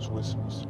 Tourismus.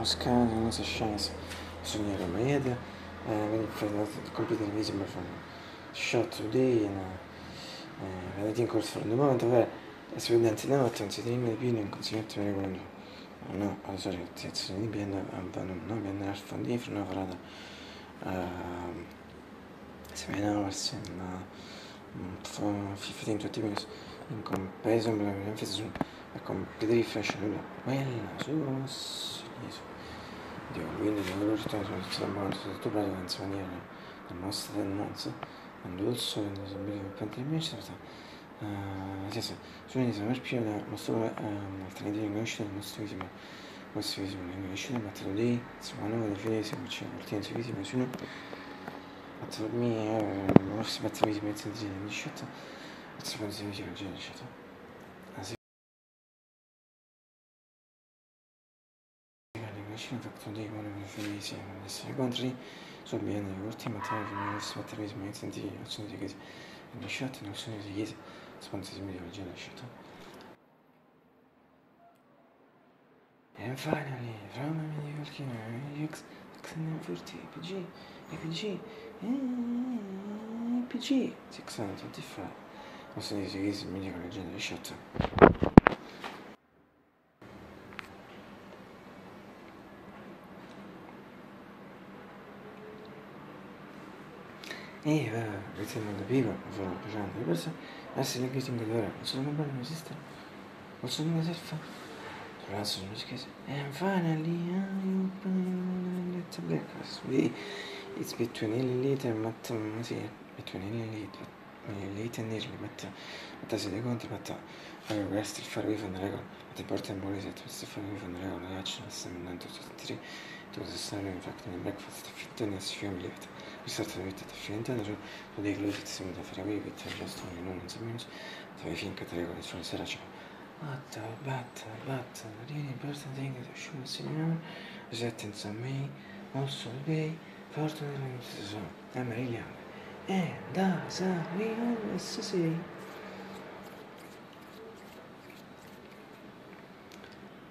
Oscar, nossa chance. Sonhar a média. Quindi prendo il computer invisible from shot today and vedete in corso for the moment where studenti now attenzione di più in consiglietto mi ricordo no alla solita attenzione di ambano no viene al fondi fra una parata seven hours and 15 20 minutes in comparison with the emphasis on a complete refresh nulla quella sì Dio, quindi la loro città sono state molto sottoprate in maniera del nostro del mondo and also in the ability of pandemic nel senso sono iniziato per più da nostro alternativo in conoscita del nostro visimo nostro visimo in conoscita ma te lo dei si può nuovo definire se c'è l'ultimo visimo su ma te lo mi non si mette visimo in di e si pensa di dire di scelta vicino fatto dei buoni felici Krishna Bhaktundi Manami Viniti Manasi Гуандри Зубена Юрти Матери Мир Смотри Изменценди Отсюда Дигати Нишата Нуксуни Дигати Спонци Земли Ваджина Шата And finally, Rama Miniyulkina Yaks Xanamurti APG APG APG 625 Отсюда Дигати Мини Ваджина Шата da vivo, farò facendo le persone, essere le chiese in ora, non sono un buon esistere, non sono una selfa, però sono una chiesa. And finally, I'm let the breakfast. We, it's between illelite and matt, sì, between illelite, illelite and irli, matt, matt si dei conti, matt, allora questo il fare vi fanno regola, matt importa in bolise, questo fare vi fanno regola, la caccia, non stiamo andando tutti, tu sei stato in fact nel breakfast, fitto, si fiume lievito. Questa è vita finita, cioè lo dico lui si mi da fare qui, che c'è già storia, non non so meno, dove finché te regole sulla sera c'è. Batta, batta, batta, really important thing that should see now is that in some way, also we say.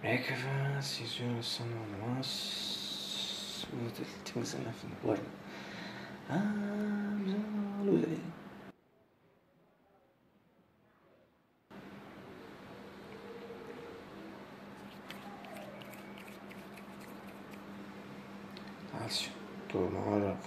Breakfast, si sono sono mas, the things enough in the world. Absolutely. Alcio, tomorrow.